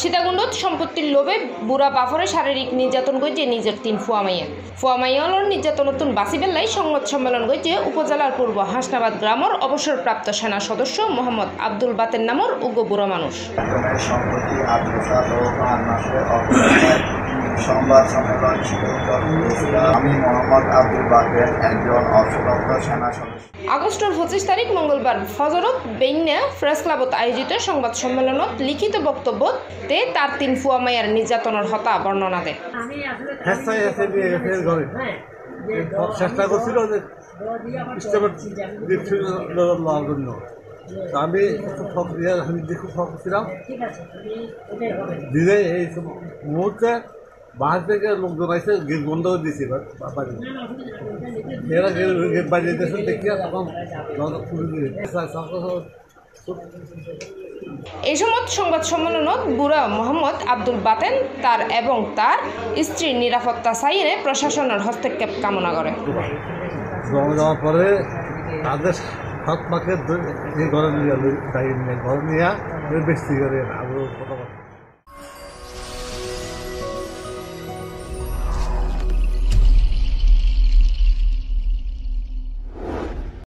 সীতাকুণ্ডত সম্পত্তির লোভে বুড়া বাফরে শারীরিক নির্যাতন করছে নিজের তিন ফুয়ামাইয়া ফুয়ামাইয়ালর নির্যাতনতুন বাসি বেল্লাই সংবাদ সম্মেলন করছে উপজেলার পূর্ব হাসনাবাদ গ্রামের অবসরপ্রাপ্ত সেনা সদস্য মোহাম্মদ আব্দুল বাতের নামর উগ্র বুড়া মানুষ। সংবাদ সম্মেলন ছিল আমি মোহাম্মদ আব্দুল বাকের একজন অবসরপ্রাপ্ত সেনা সদস্য। আগস্টের পঁচিশ তারিখ মঙ্গলবার ফজরত বেইন্যা প্রেস ক্লাবত আয়োজিত সংবাদ সম্মেলনত লিখিত বক্তব্যত তে তার তিন ফুয়ামাইয়ার নির্যাতনের হতা বর্ণনা দেয়। চেষ্টা করছিল যে স্টেপের জন্য। আমি একটু আমি দেখে ছিলাম দিলে এই মুহূর্তে বাহার থেকে লোকজন আইসে গেট বন্ধ করে দিয়েছে বাড়ি এরা গেট তখন দরজা খুলে দিয়ে এই সময় সংবাদ সম্মেলনত বুড়া মোহাম্মদ আব্দুল বাতেন তার এবং তার স্ত্রীর নিরাপত্তা চাইয়ে প্রশাসনের হস্তক্ষেপ কামনা করে। জমা দেওয়ার পরে তাদের হাত এই ঘরে নিয়ে ঘরে নিয়ে বেশি করে